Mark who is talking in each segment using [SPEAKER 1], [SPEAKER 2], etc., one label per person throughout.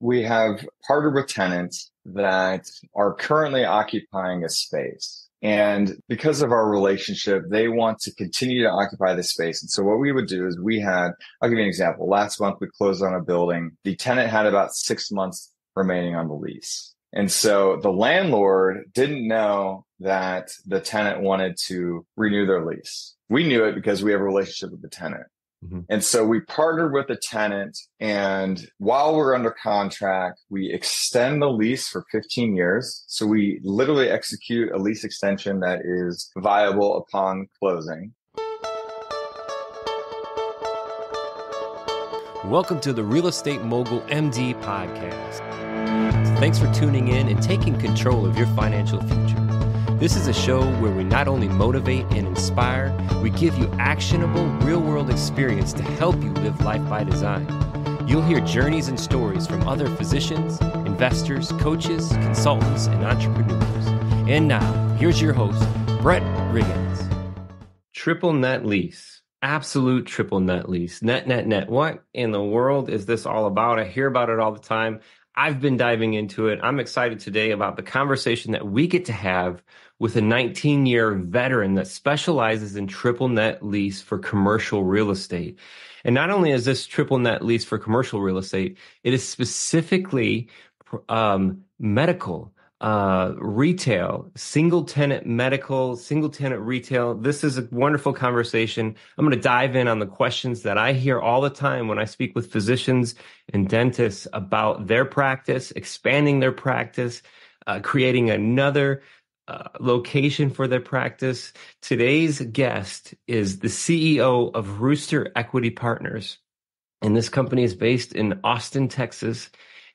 [SPEAKER 1] we have partnered with tenants that are currently occupying a space. And because of our relationship, they want to continue to occupy the space. And so what we would do is we had, I'll give you an example. Last month, we closed on a building. The tenant had about six months remaining on the lease. And so the landlord didn't know that the tenant wanted to renew their lease. We knew it because we have a relationship with the tenant. Mm-hmm. And so we partnered with the tenant and while we're under contract, we extend the lease for 15 years. So we literally execute a lease extension that is viable upon closing.
[SPEAKER 2] Welcome to the Real Estate Mogul MD podcast. Thanks for tuning in and taking control of your financial future. This is a show where we not only motivate and inspire, we give you actionable, real world experience to help you live life by design. You'll hear journeys and stories from other physicians, investors, coaches, consultants, and entrepreneurs. And now, here's your host, Brett Riggins. Triple net lease. Absolute triple net lease. Net, net, net. What in the world is this all about? I hear about it all the time. I've been diving into it. I'm excited today about the conversation that we get to have with a 19 year veteran that specializes in triple net lease for commercial real estate. And not only is this triple net lease for commercial real estate, it is specifically um, medical uh, retail, single tenant medical, single tenant retail. This is a wonderful conversation. I'm going to dive in on the questions that I hear all the time when I speak with physicians and dentists about their practice, expanding their practice, uh, creating another uh, location for their practice. Today's guest is the CEO of Rooster Equity Partners. And this company is based in Austin, Texas.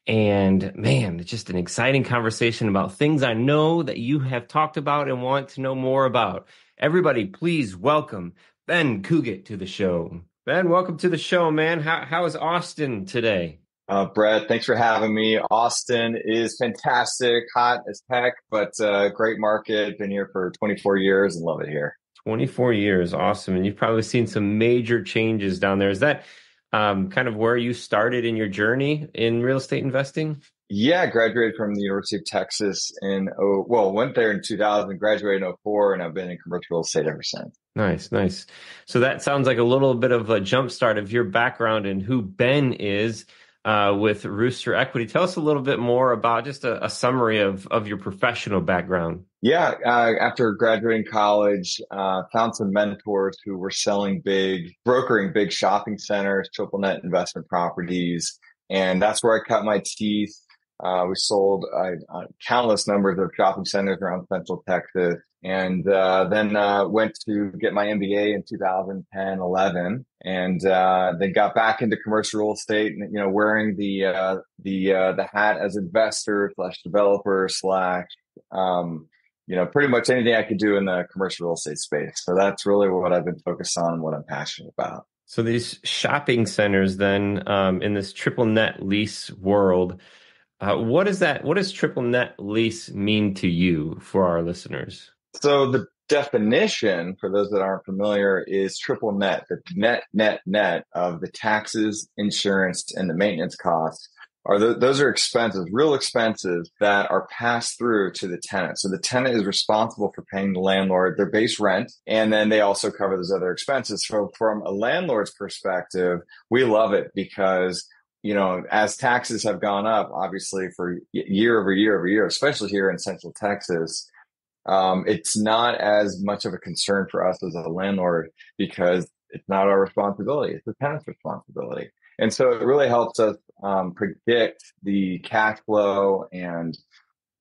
[SPEAKER 2] And man, it's just an exciting conversation about things I know that you have talked about and want to know more about. Everybody, please welcome Ben Kogut to the show. Ben, welcome to the show, man. How, how is Austin today?
[SPEAKER 1] Uh, Brett, thanks for having me. Austin is fantastic, hot as heck, but uh, great market. Been here for 24 years and love it here.
[SPEAKER 2] 24 years, awesome. And you've probably seen some major changes down there. Is that um, kind of where you started in your journey in real estate investing?
[SPEAKER 1] Yeah, graduated from the University of Texas in oh well, went there in 2000, graduated in 04, and I've been in commercial real estate ever since.
[SPEAKER 2] Nice, nice. So that sounds like a little bit of a jumpstart of your background and who Ben is uh, with Rooster Equity. Tell us a little bit more about just a, a summary of of your professional background.
[SPEAKER 1] Yeah, uh, after graduating college, uh, found some mentors who were selling big, brokering big shopping centers, triple net investment properties. And that's where I cut my teeth. Uh, we sold uh, countless numbers of shopping centers around Central Texas, and uh, then uh, went to get my MBA in 2010, 11, and uh, then got back into commercial real estate. And you know, wearing the uh, the the hat as investor slash developer slash um, you know, pretty much anything I could do in the commercial real estate space. So that's really what I've been focused on what I'm passionate about.
[SPEAKER 2] So these shopping centers, then, um, in this triple net lease world, uh, what is that? What does triple net lease mean to you for our listeners?
[SPEAKER 1] So the definition for those that aren't familiar is triple net, the net, net, net of the taxes, insurance, and the maintenance costs are those are expenses, real expenses that are passed through to the tenant. So the tenant is responsible for paying the landlord their base rent, and then they also cover those other expenses. So from a landlord's perspective, we love it because you know, as taxes have gone up, obviously for year over year over year, especially here in Central Texas, um, it's not as much of a concern for us as a landlord because it's not our responsibility; it's the tenant's responsibility. And so it really helps us um, predict the cash flow and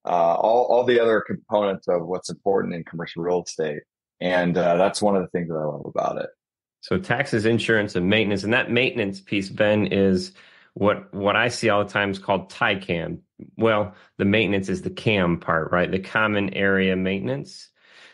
[SPEAKER 1] uh, all, all the other components of what's important in commercial real estate. And uh, that's one of the things that I love about it.
[SPEAKER 2] So taxes, insurance, and maintenance, and that maintenance piece, Ben, is what what I see all the time is called tie cam. Well, the maintenance is the CAM part, right? The common area maintenance.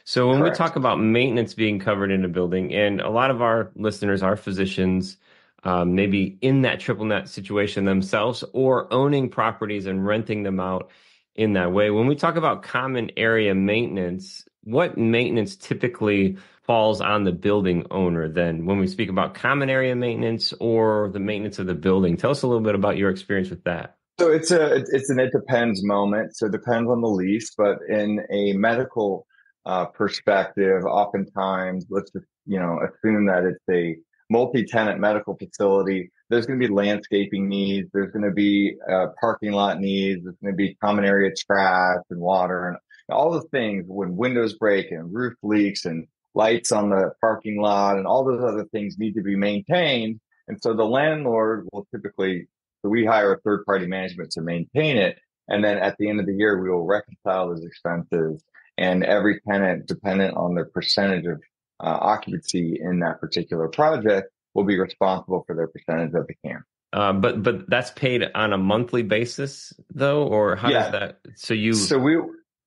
[SPEAKER 2] So when Correct. we talk about maintenance being covered in a building, and a lot of our listeners are physicians, um, maybe in that triple net situation themselves or owning properties and renting them out in that way. When we talk about common area maintenance, what maintenance typically falls on the building owner then when we speak about common area maintenance or the maintenance of the building? Tell us a little bit about your experience with that.
[SPEAKER 1] So it's a it's an it depends moment. So it depends on the lease, but in a medical uh, perspective, oftentimes let's just you know assume that it's a multi-tenant medical facility. There's going to be landscaping needs. There's going to be uh, parking lot needs. There's going to be common area trash and water and all the things when windows break and roof leaks and lights on the parking lot and all those other things need to be maintained. And so the landlord will typically, so we hire a third party management to maintain it. And then at the end of the year, we will reconcile those expenses and every tenant, dependent on their percentage of uh, occupancy in that particular project, will be responsible for their percentage of the CAM.
[SPEAKER 2] Uh, but but that's paid on a monthly basis though, or how yeah. does that? So you
[SPEAKER 1] so we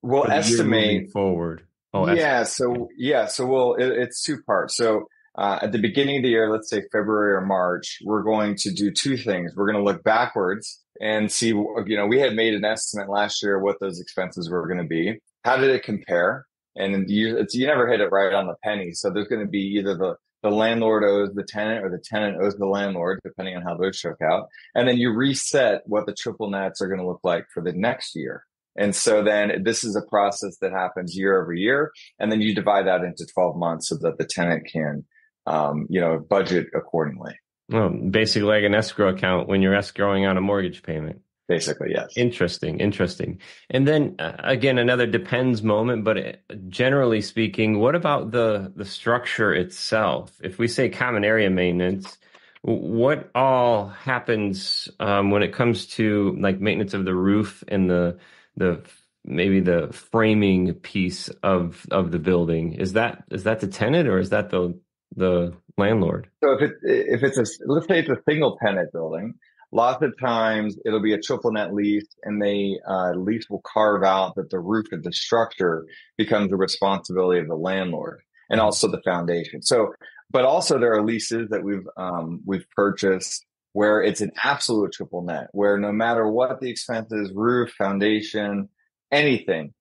[SPEAKER 1] will estimate
[SPEAKER 2] forward.
[SPEAKER 1] Oh, yeah. So yeah. So we'll it, it's two parts. So uh, at the beginning of the year, let's say February or March, we're going to do two things. We're going to look backwards and see. You know, we had made an estimate last year what those expenses were going to be. How did it compare? And you, you never hit it right on the penny. So there's going to be either the the landlord owes the tenant or the tenant owes the landlord, depending on how those shook out. And then you reset what the triple nets are going to look like for the next year. And so then this is a process that happens year over year. And then you divide that into 12 months so that the tenant can, um, you know, budget accordingly.
[SPEAKER 2] Well, basically like an escrow account when you're escrowing on a mortgage payment.
[SPEAKER 1] Basically, yes.
[SPEAKER 2] Interesting, interesting. And then uh, again, another depends moment, but uh, generally speaking, what about the the structure itself? If we say common area maintenance, what all happens um, when it comes to like maintenance of the roof and the the maybe the framing piece of of the building. Is that is that the tenant or is that the the landlord?
[SPEAKER 1] So if it if it's a let's say it's a single tenant building lots of times it'll be a triple net lease and they uh, lease will carve out that the roof of the structure becomes the responsibility of the landlord and also the foundation. So but also there are leases that we've um, we've purchased where it's an absolute triple net, where no matter what the expenses, roof, foundation, anything,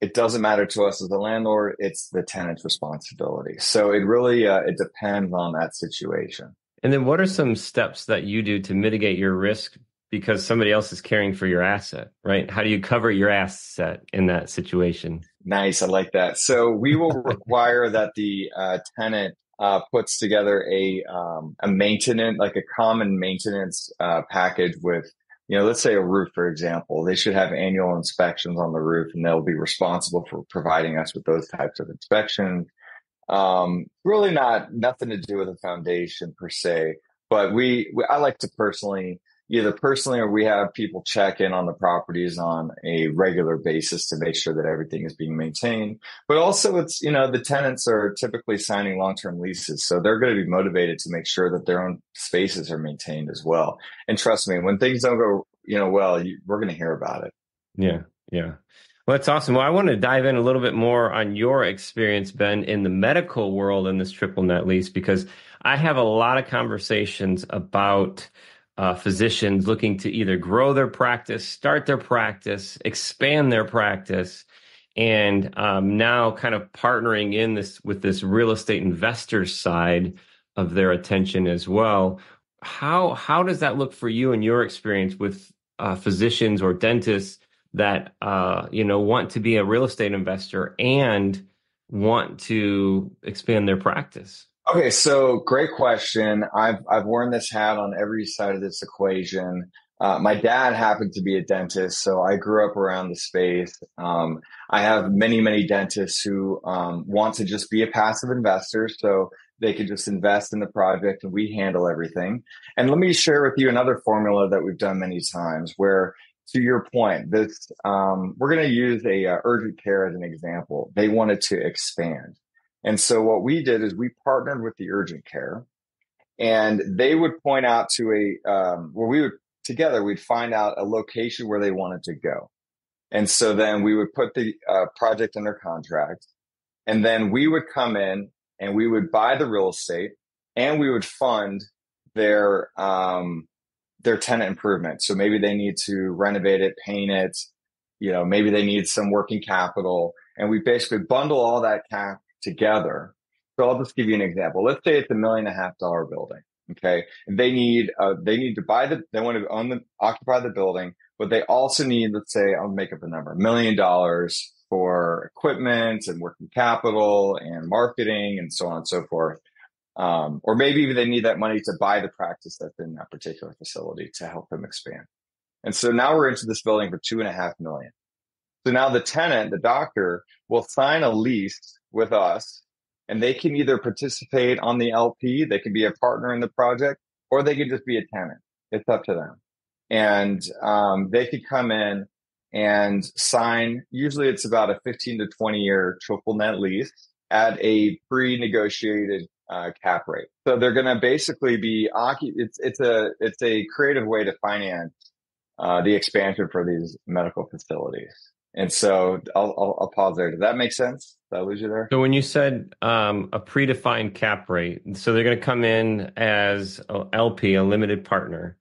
[SPEAKER 1] it doesn't matter to us as the landlord. It's the tenant's responsibility. So it really, uh, it depends on that situation.
[SPEAKER 2] And then what are some steps that you do to mitigate your risk because somebody else is caring for your asset, right? How do you cover your asset in that situation?
[SPEAKER 1] Nice. I like that. So we will require that the uh, tenant uh, puts together a um, a maintenance like a common maintenance uh, package with you know let's say a roof for example. They should have annual inspections on the roof and they'll be responsible for providing us with those types of inspections. Um, really not nothing to do with the foundation per se but we, we i like to personally either personally or we have people check in on the properties on a regular basis to make sure that everything is being maintained. But also it's, you know, the tenants are typically signing long-term leases. So they're going to be motivated to make sure that their own spaces are maintained as well. And trust me, when things don't go, you know, well, you, we're going to hear about it.
[SPEAKER 2] Yeah. Yeah. Well, that's awesome. Well, I want to dive in a little bit more on your experience, Ben, in the medical world in this triple net lease, because I have a lot of conversations about uh, physicians looking to either grow their practice, start their practice, expand their practice, and um, now kind of partnering in this with this real estate investor side of their attention as well. How how does that look for you in your experience with uh, physicians or dentists that uh, you know want to be a real estate investor and want to expand their practice?
[SPEAKER 1] Okay, so great question. I've I've worn this hat on every side of this equation. Uh, my dad happened to be a dentist, so I grew up around the space. Um, I have many, many dentists who um, want to just be a passive investor, so they could just invest in the project and we handle everything. And let me share with you another formula that we've done many times where to your point, this um, we're going to use a uh, urgent care as an example. They wanted to expand. And so what we did is we partnered with the urgent care and they would point out to a, um, where we would together, we'd find out a location where they wanted to go. And so then we would put the uh, project under contract and then we would come in and we would buy the real estate and we would fund their, um, their tenant improvement. So maybe they need to renovate it, paint it, you know, maybe they need some working capital and we basically bundle all that cap together. So I'll just give you an example. Let's say it's a million and a half dollar building. Okay, they need uh, they need to buy the they want to own the occupy the building, but they also need let's say I'll make up a number million dollars for equipment and working capital and marketing and so on and so forth. Um, or maybe even they need that money to buy the practice that's in that particular facility to help them expand. And so now we're into this building for two and a half million. So now the tenant, the doctor, will sign a lease with us and they can either participate on the LP, they can be a partner in the project, or they can just be a tenant. It's up to them. And um, they could come in and sign, usually it's about a 15 to 20 year triple net lease at a pre negotiated uh, cap rate. So they're going to basically be it's it's a it's a creative way to finance uh, the expansion for these medical facilities. And so I'll, I'll, I'll pause there. Does that make sense? Did I lose you there?
[SPEAKER 2] So when you said um, a predefined cap rate, so they're going to come in as a LP, a limited partner,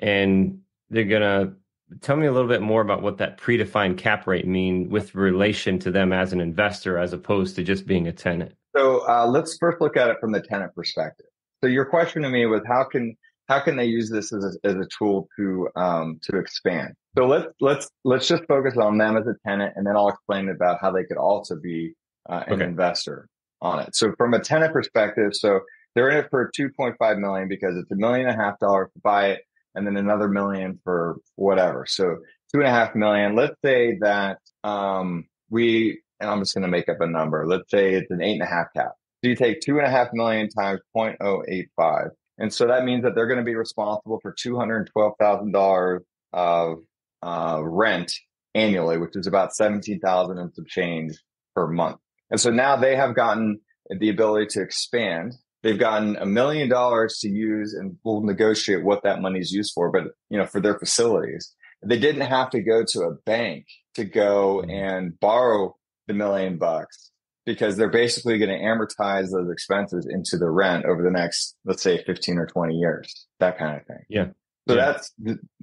[SPEAKER 2] and they're going to tell me a little bit more about what that predefined cap rate mean with relation to them as an investor, as opposed to just being a tenant.
[SPEAKER 1] So uh, let's first look at it from the tenant perspective. So your question to me was how can how can they use this as a, as a tool to um, to expand? So let's let's let's just focus on them as a tenant, and then I'll explain about how they could also be uh, an okay. investor on it. So from a tenant perspective, so they're in it for 2.5 million because it's a million and a half dollars to buy it, and then another million for whatever. So two and a half million. Let's say that um, we, and I'm just going to make up a number. Let's say it's an eight and a half cap. So you take two and a half million times 0.085 and so that means that they're going to be responsible for $212,000 of uh, rent annually, which is about 17,000 and some change per month. And so now they have gotten the ability to expand. They've gotten a million dollars to use and we'll negotiate what that money is used for, but you know, for their facilities. They didn't have to go to a bank to go mm-hmm. and borrow the million bucks because they're basically going to amortize those expenses into the rent over the next, let's say 15 or 20 years, that kind of thing.
[SPEAKER 2] Yeah.
[SPEAKER 1] So
[SPEAKER 2] yeah.
[SPEAKER 1] that's,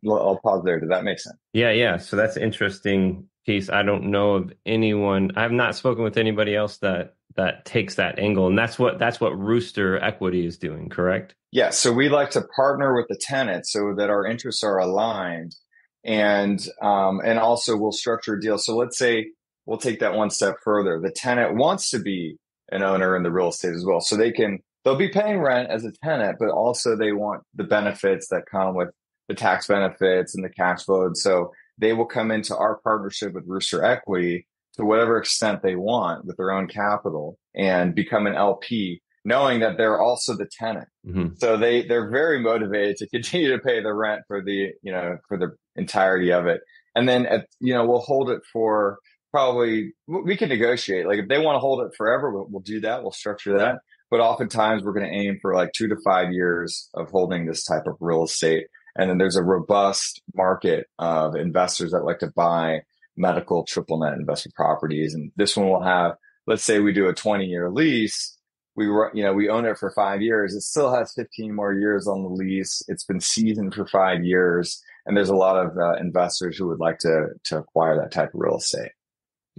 [SPEAKER 1] I'll pause there. Does that make sense?
[SPEAKER 2] Yeah. Yeah. So that's interesting piece. I don't know of anyone, I've not spoken with anybody else that, that takes that angle. And that's what, that's what Rooster Equity is doing, correct?
[SPEAKER 1] Yeah. So we like to partner with the tenant so that our interests are aligned and, um, and also we'll structure a deal. So let's say, we'll take that one step further. The tenant wants to be an owner in the real estate as well. So they can, they'll be paying rent as a tenant, but also they want the benefits that come with the tax benefits and the cash flow. And so they will come into our partnership with Rooster Equity to whatever extent they want with their own capital and become an LP, knowing that they're also the tenant. Mm-hmm. So they, they're very motivated to continue to pay the rent for the, you know, for the entirety of it. And then, at, you know, we'll hold it for probably we can negotiate. Like if they want to hold it forever, we'll, we'll do that. We'll structure that. But oftentimes we're going to aim for like two to five years of holding this type of real estate. And then there's a robust market of investors that like to buy medical triple net investment properties. And this one will have, let's say we do a 20 year lease. We were, you know, we own it for five years. It still has 15 more years on the lease. It's been seasoned for five years. And there's a lot of uh, investors who would like to, to acquire that type of real estate.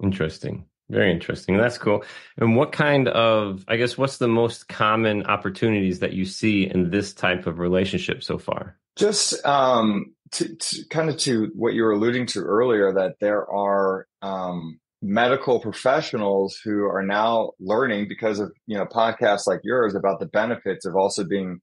[SPEAKER 2] Interesting. Very interesting. That's cool. And what kind of, I guess, what's the most common opportunities that you see in this type of relationship so far?
[SPEAKER 1] Just um, to, to kind of to what you were alluding to earlier, that there are um, medical professionals who are now learning because of you know podcasts like yours about the benefits of also being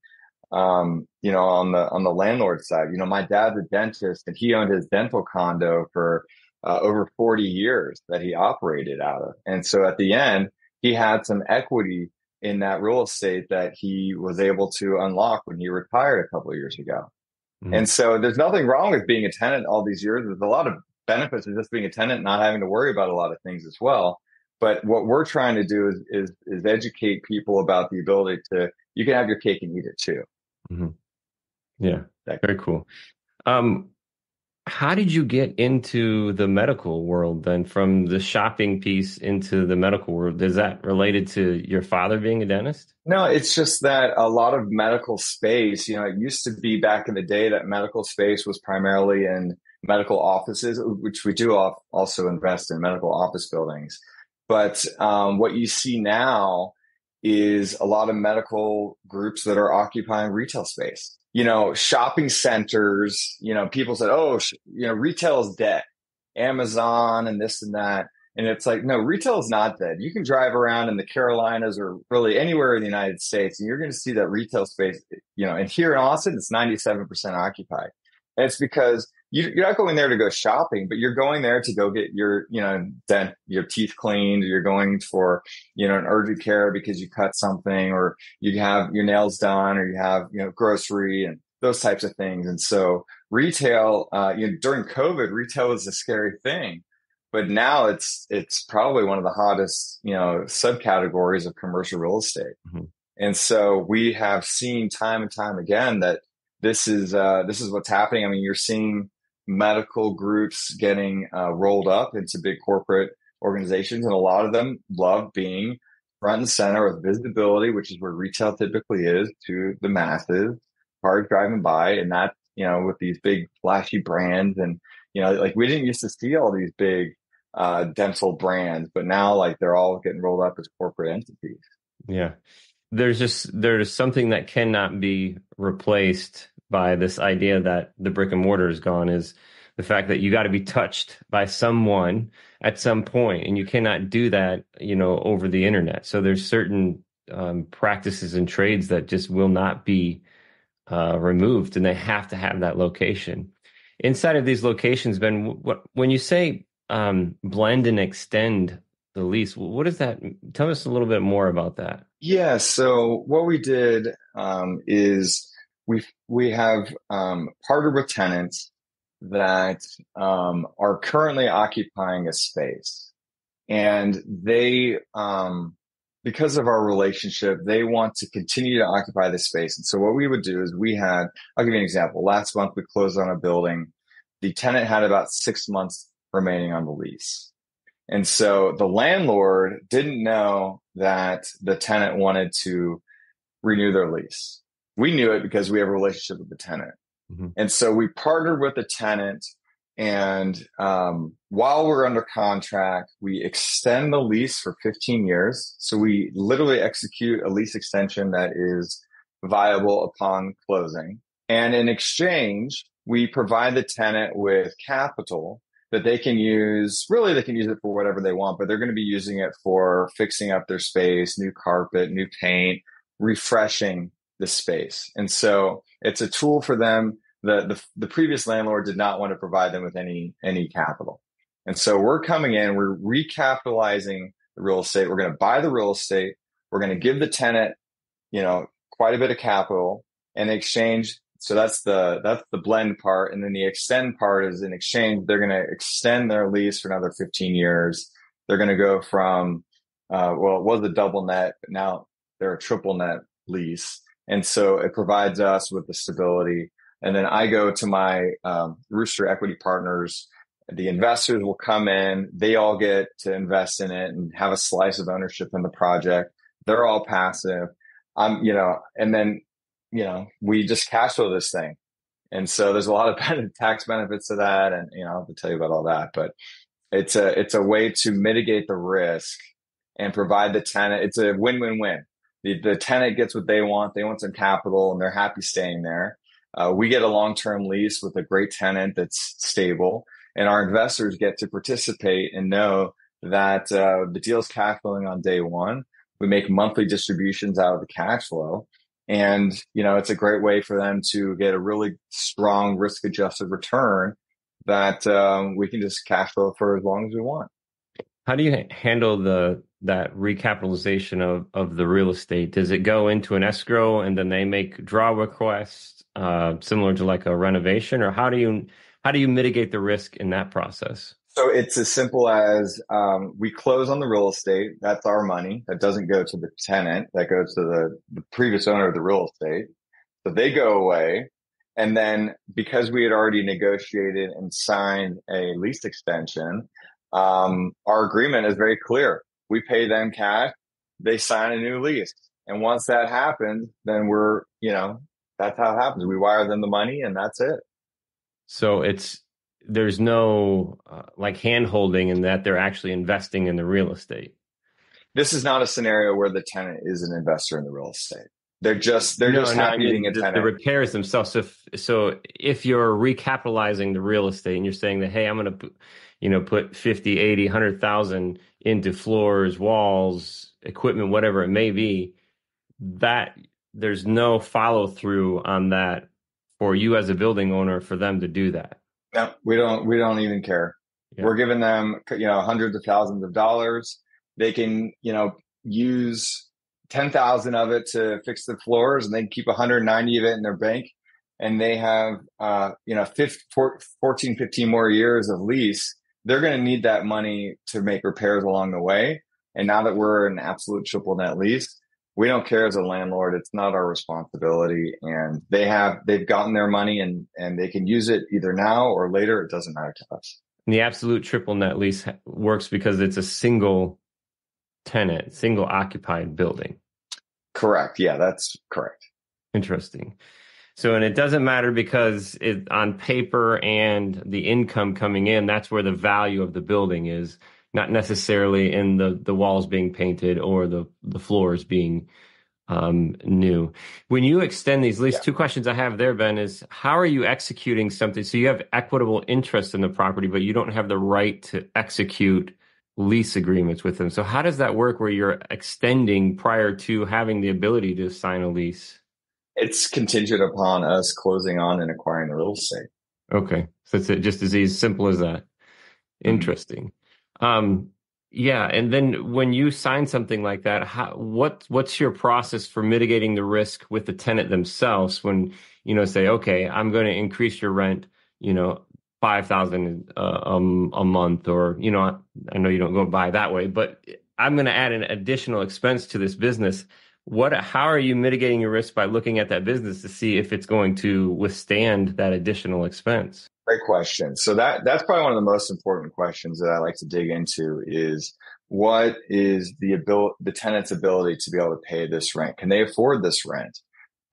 [SPEAKER 1] um, you know on the on the landlord side. You know, my dad's a dentist and he owned his dental condo for uh, over 40 years that he operated out of. And so at the end, he had some equity in that real estate that he was able to unlock when he retired a couple of years ago. Mm-hmm. And so there's nothing wrong with being a tenant all these years. There's a lot of benefits of just being a tenant, not having to worry about a lot of things as well. But what we're trying to do is, is, is educate people about the ability to, you can have your cake and eat it too.
[SPEAKER 2] Mm-hmm. Yeah. Very cool. Um, how did you get into the medical world then from the shopping piece into the medical world? Is that related to your father being a dentist?
[SPEAKER 1] No, it's just that a lot of medical space, you know, it used to be back in the day that medical space was primarily in medical offices, which we do also invest in medical office buildings. But um, what you see now is a lot of medical groups that are occupying retail space. You know, shopping centers, you know, people said, oh, you know, retail is dead. Amazon and this and that. And it's like, no, retail is not dead. You can drive around in the Carolinas or really anywhere in the United States, and you're going to see that retail space, you know, and here in Austin, it's 97% occupied. And it's because you, are not going there to go shopping, but you're going there to go get your, you know, dent, your teeth cleaned. You're going for, you know, an urgent care because you cut something or you have your nails done or you have, you know, grocery and those types of things. And so retail, uh, you know, during COVID, retail was a scary thing but now it's it's probably one of the hottest you know subcategories of commercial real estate mm-hmm. and so we have seen time and time again that this is uh, this is what's happening i mean you're seeing medical groups getting uh, rolled up into big corporate organizations and a lot of them love being front and center with visibility which is where retail typically is to the masses cars driving by and that you know with these big flashy brands and you know like we didn't used to see all these big uh, dental brands, but now like they're all getting rolled up as corporate entities.
[SPEAKER 2] Yeah. There's just there's something that cannot be replaced by this idea that the brick and mortar is gone is the fact that you got to be touched by someone at some point and you cannot do that you know over the internet so there's certain um, practices and trades that just will not be uh, removed and they have to have that location inside of these locations ben what when you say um, blend and extend the lease. What does that? Tell us a little bit more about that.
[SPEAKER 1] Yeah. So what we did um, is we we have um, partnered with tenants that um, are currently occupying a space, and they um, because of our relationship, they want to continue to occupy the space. And so what we would do is we had, I'll give you an example. Last month we closed on a building. The tenant had about six months remaining on the lease. And so the landlord didn't know that the tenant wanted to renew their lease. We knew it because we have a relationship with the tenant. Mm-hmm. And so we partnered with the tenant. And um, while we're under contract, we extend the lease for 15 years. So we literally execute a lease extension that is viable upon closing. And in exchange, we provide the tenant with capital that they can use really they can use it for whatever they want but they're going to be using it for fixing up their space new carpet new paint refreshing the space. And so it's a tool for them the, the the previous landlord did not want to provide them with any any capital. And so we're coming in we're recapitalizing the real estate. We're going to buy the real estate. We're going to give the tenant you know quite a bit of capital in exchange. So that's the that's the blend part, and then the extend part is in exchange they're going to extend their lease for another 15 years. They're going to go from uh, well, it was a double net, but now they're a triple net lease, and so it provides us with the stability. And then I go to my um, Rooster Equity Partners. The investors will come in; they all get to invest in it and have a slice of ownership in the project. They're all passive. I'm, you know, and then you know, we just cash flow this thing. And so there's a lot of tax benefits to that. And, you know, I'll have to tell you about all that, but it's a, it's a way to mitigate the risk and provide the tenant. It's a win-win-win. The, the tenant gets what they want. They want some capital and they're happy staying there. Uh, we get a long-term lease with a great tenant that's stable and our investors get to participate and know that uh, the deal's cash flowing on day one. We make monthly distributions out of the cash flow and, you know, it's a great way for them to get a really strong risk adjusted return that um, we can just cash flow for as long as we want.
[SPEAKER 2] How do you handle the that recapitalization of, of the real estate? Does it go into an escrow and then they make draw requests uh, similar to like a renovation, or how do you how do you mitigate the risk in that process?
[SPEAKER 1] So it's as simple as um, we close on the real estate. That's our money. That doesn't go to the tenant. That goes to the, the previous owner of the real estate. So they go away. And then because we had already negotiated and signed a lease extension, um, our agreement is very clear. We pay them cash. They sign a new lease. And once that happens, then we're, you know, that's how it happens. We wire them the money and that's it.
[SPEAKER 2] So it's there's no uh, like hand holding in that they're actually investing in the real estate.
[SPEAKER 1] this is not a scenario where the tenant is an investor in the real estate. They're just they're no, just no, happy I mean, being a
[SPEAKER 2] the,
[SPEAKER 1] tenant.
[SPEAKER 2] The repairs themselves. So if, so if you're recapitalizing the real estate and you're saying that hey, I'm going to you know put 50, 80, 100,000 into floors, walls, equipment, whatever it may be, that there's no follow through on that for you as a building owner for them to do that.
[SPEAKER 1] No, we don't we don't even care. Yeah. We're giving them you know hundreds of thousands of dollars. They can, you know, use 10,000 of it to fix the floors and they keep 190 of it in their bank and they have, uh, you know, 15, 14, 15 more years of lease, they're going to need that money to make repairs along the way. And now that we're an absolute triple net lease, we don't care as a landlord. It's not our responsibility. And they have, they've gotten their money and, and they can use it either now or later. It doesn't matter to us.
[SPEAKER 2] And the absolute triple net lease works because it's a single tenant, single occupied building.
[SPEAKER 1] Correct. Yeah, that's correct.
[SPEAKER 2] Interesting. So, and it doesn't matter because it on paper and the income coming in, that's where the value of the building is, not necessarily in the the walls being painted or the the floors being um, new. When you extend these lease, yeah. two questions I have there, Ben, is how are you executing something? So you have equitable interest in the property, but you don't have the right to execute lease agreements with them. So how does that work where you're extending prior to having the ability to sign a lease?
[SPEAKER 1] It's contingent upon us closing on and acquiring the real estate.
[SPEAKER 2] Okay. So it's just as, as simple as that. Mm-hmm. Interesting. Um, yeah, and then when you sign something like that, how, what what's your process for mitigating the risk with the tenant themselves? When you know, say, okay, I'm going to increase your rent, you know, five thousand uh, um, a month, or you know, I know you don't go by that way, but I'm going to add an additional expense to this business. What? How are you mitigating your risk by looking at that business to see if it's going to withstand that additional expense?
[SPEAKER 1] Great question. So that that's probably one of the most important questions that I like to dig into is what is the ability, the tenant's ability to be able to pay this rent? Can they afford this rent?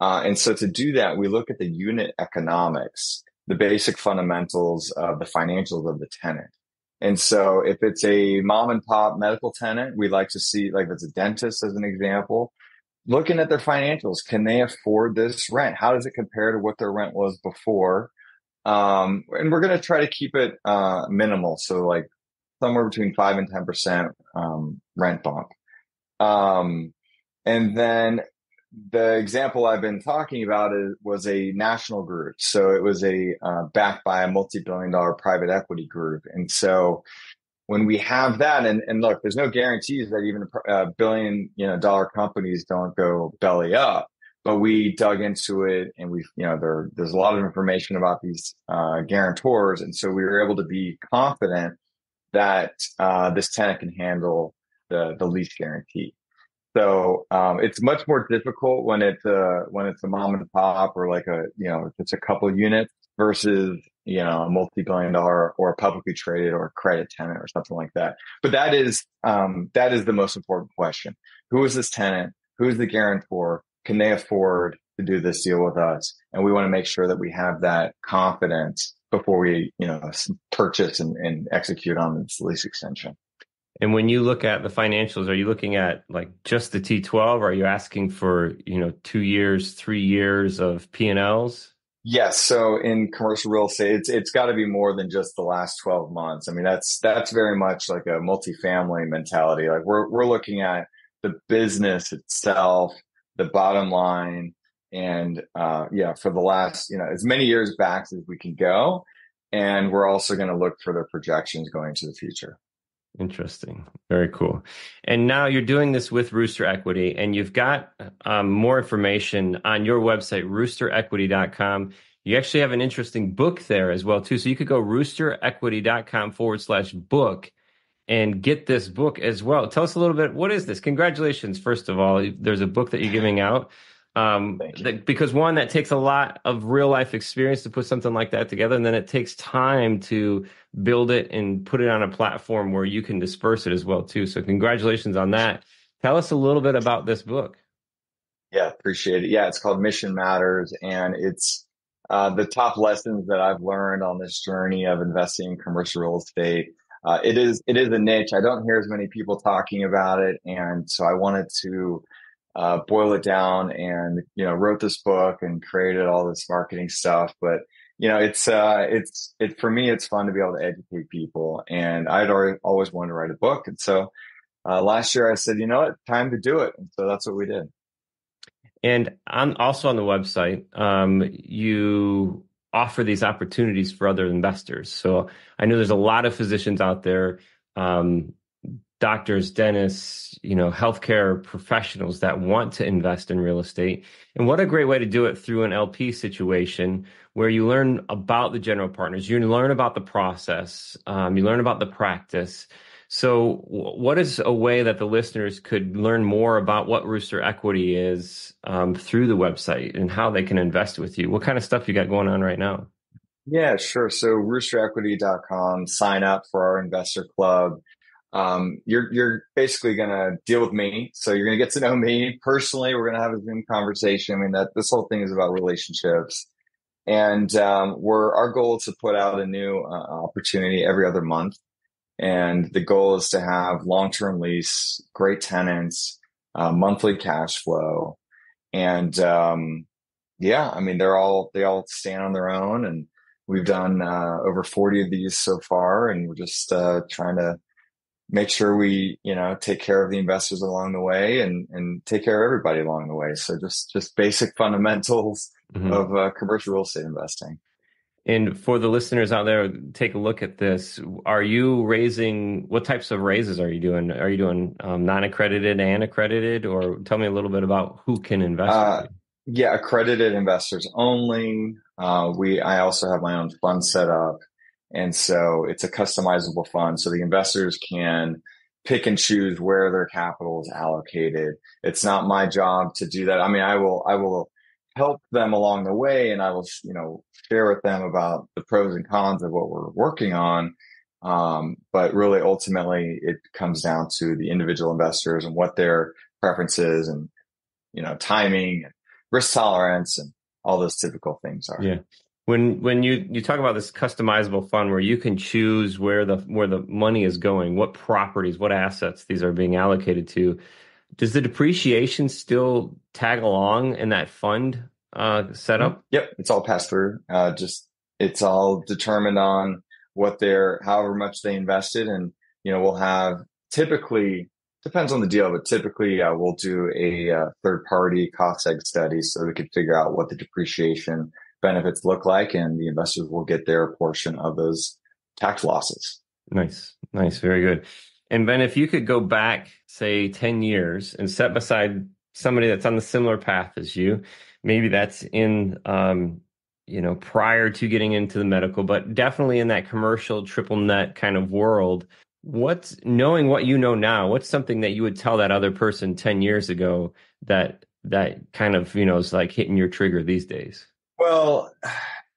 [SPEAKER 1] Uh, and so to do that, we look at the unit economics the basic fundamentals of the financials of the tenant. And so if it's a mom and pop medical tenant, we like to see, like if it's a dentist as an example, looking at their financials. Can they afford this rent? How does it compare to what their rent was before? Um, and we're going to try to keep it, uh, minimal. So like somewhere between five and 10%, um, rent bump. Um, and then the example I've been talking about is, was a national group. So it was a uh, backed by a multi-billion dollar private equity group. And so when we have that, and, and look, there's no guarantees that even a billion, you know, dollar companies don't go belly up, but we dug into it and we, you know, there, there's a lot of information about these, uh, guarantors. And so we were able to be confident that, uh, this tenant can handle the, the lease guarantee. So um, it's much more difficult when it's a when it's a mom and pop or like a you know it's a couple units versus you know a multi-billion dollar or a publicly traded or credit tenant or something like that. But that is um, that is the most important question: Who is this tenant? Who is the guarantor? Can they afford to do this deal with us? And we want to make sure that we have that confidence before we you know purchase and, and execute on this lease extension.
[SPEAKER 2] And when you look at the financials, are you looking at like just the T12? Or are you asking for, you know, two years, three years of P&Ls?
[SPEAKER 1] Yes. So in commercial real estate, it's, it's got to be more than just the last 12 months. I mean, that's, that's very much like a multifamily mentality. Like we're, we're looking at the business itself, the bottom line, and, uh, yeah, for the last, you know, as many years back as we can go. And we're also going to look for the projections going to the future.
[SPEAKER 2] Interesting. Very cool. And now you're doing this with Rooster Equity, and you've got um, more information on your website, roosterequity.com. You actually have an interesting book there as well, too. So you could go roosterequity.com forward slash book and get this book as well. Tell us a little bit. What is this? Congratulations, first of all. There's a book that you're giving out. Um, that, because one, that takes a lot of real life experience to put something like that together. And then it takes time to build it and put it on a platform where you can disperse it as well, too. So congratulations on that. Tell us a little bit about this book.
[SPEAKER 1] Yeah, appreciate it. Yeah, it's called Mission Matters and it's, uh, the top lessons that I've learned on this journey of investing in commercial real estate. uh, it is it is a niche. I don't hear as many people talking about it, and so I wanted to uh, boil it down and you know wrote this book and created all this marketing stuff. But you know, it's uh, it's it for me. It's fun to be able to educate people, and I'd already, always wanted to write a book, and so uh, last year I said, you know what, time to do it, and so that's what we did.
[SPEAKER 2] And also on the website, um, you offer these opportunities for other investors. So I know there's a lot of physicians out there, um, doctors, dentists, you know, healthcare professionals that want to invest in real estate. And what a great way to do it through an LP situation where you learn about the general partners, you learn about the process, um, you learn about the practice. So, what is a way that the listeners could learn more about what Rooster Equity is um, through the website and how they can invest with you? What kind of stuff you got going on right now?
[SPEAKER 1] Yeah, sure. So, roosterequity.com, sign up for our investor club. Um, you're you're basically going to deal with me, so you're going to get to know me personally. We're going to have a Zoom conversation. I mean, that this whole thing is about relationships, and um, we're our goal is to put out a new uh, opportunity every other month. And the goal is to have long-term lease, great tenants, uh, monthly cash flow. And, um, yeah, I mean, they're all, they all stand on their own and we've done, uh, over 40 of these so far. And we're just, uh, trying to make sure we, you know, take care of the investors along the way and, and take care of everybody along the way. So just, just basic fundamentals mm-hmm. of uh, commercial real estate investing.
[SPEAKER 2] And for the listeners out there, take a look at this. Are you raising? What types of raises are you doing? Are you doing um, non-accredited and accredited, or tell me a little bit about who can invest? Uh,
[SPEAKER 1] yeah, accredited investors only. Uh, we. I also have my own fund set up, and so it's a customizable fund, so the investors can pick and choose where their capital is allocated. It's not my job to do that. I mean, I will. I will help them along the way and I will, you know, share with them about the pros and cons of what we're working on. Um, but really ultimately it comes down to the individual investors and what their preferences and, you know, timing and risk tolerance and all those typical things are.
[SPEAKER 2] Yeah. When when you you talk about this customizable fund where you can choose where the where the money is going, what properties, what assets these are being allocated to, does the depreciation still tag along in that fund uh, setup? Mm-hmm.
[SPEAKER 1] Yep, it's all passed through. Uh, just it's all determined on what they're, however much they invested, and you know we'll have typically depends on the deal, but typically uh, we'll do a uh, third party cost seg study so we can figure out what the depreciation benefits look like, and the investors will get their portion of those tax losses.
[SPEAKER 2] Nice, nice, very good. And Ben, if you could go back, say, 10 years and set beside somebody that's on the similar path as you, maybe that's in, um, you know, prior to getting into the medical, but definitely in that commercial triple net kind of world. What's knowing what you know now? What's something that you would tell that other person 10 years ago that, that kind of, you know, is like hitting your trigger these days?
[SPEAKER 1] Well,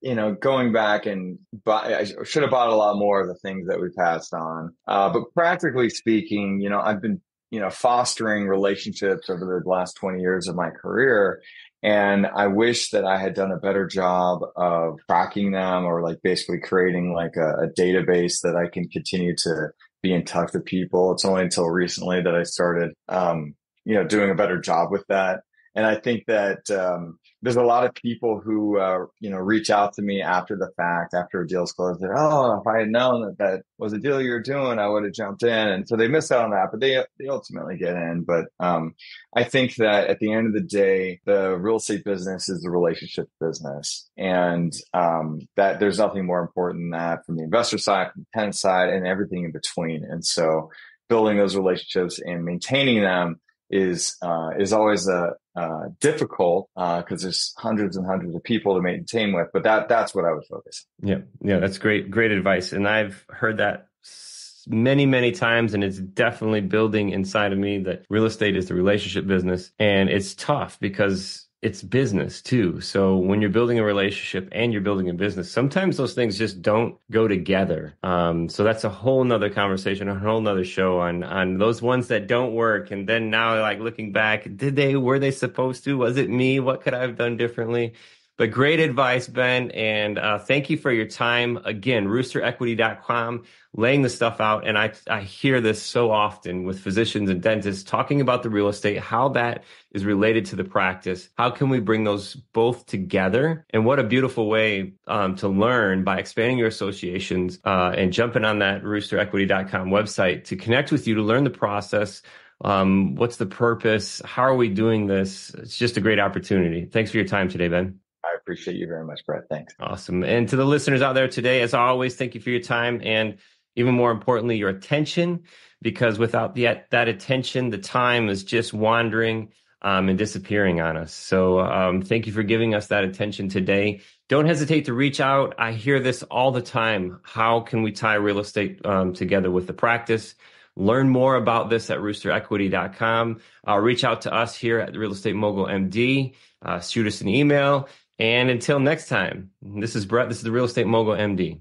[SPEAKER 1] you know, going back and buy, I should have bought a lot more of the things that we passed on. Uh, but practically speaking, you know, I've been, you know, fostering relationships over the last 20 years of my career. And I wish that I had done a better job of tracking them or like basically creating like a, a database that I can continue to be in touch with people. It's only until recently that I started, um, you know, doing a better job with that. And I think that, um, there's a lot of people who, uh, you know, reach out to me after the fact, after a deal's closed. They're, oh, if I had known that that was a deal you were doing, I would have jumped in. And so they miss out on that, but they, they ultimately get in. But, um, I think that at the end of the day, the real estate business is the relationship business. And, um, that there's nothing more important than that from the investor side, from the tenant side and everything in between. And so building those relationships and maintaining them is uh, is always a, uh, difficult because uh, there's hundreds and hundreds of people to maintain with. But that that's what I would focus.
[SPEAKER 2] Yeah, yeah, that's great, great advice, and I've heard that many many times and it's definitely building inside of me that real estate is the relationship business and it's tough because it's business too. So when you're building a relationship and you're building a business, sometimes those things just don't go together. Um, so that's a whole nother conversation, a whole nother show on on those ones that don't work. And then now, like looking back, did they were they supposed to? Was it me? What could I have done differently? But great advice, Ben. And uh, thank you for your time. Again, roosterequity.com, laying the stuff out. And I, I hear this so often with physicians and dentists talking about the real estate, how that is related to the practice. How can we bring those both together? And what a beautiful way um, to learn by expanding your associations uh, and jumping on that roosterequity.com website to connect with you to learn the process um, what's the purpose? How are we doing this? It's just a great opportunity. Thanks for your time today, Ben.
[SPEAKER 1] I appreciate you very much, Brett. Thanks.
[SPEAKER 2] Awesome. And to the listeners out there today, as always, thank you for your time and even more importantly, your attention, because without the, that attention, the time is just wandering um, and disappearing on us. So um, thank you for giving us that attention today. Don't hesitate to reach out. I hear this all the time. How can we tie real estate um, together with the practice? Learn more about this at roosterequity.com. Uh, reach out to us here at Real Estate Mogul MD. Uh, shoot us an email. And until next time, this is Brett. This is the Real Estate Mogul MD.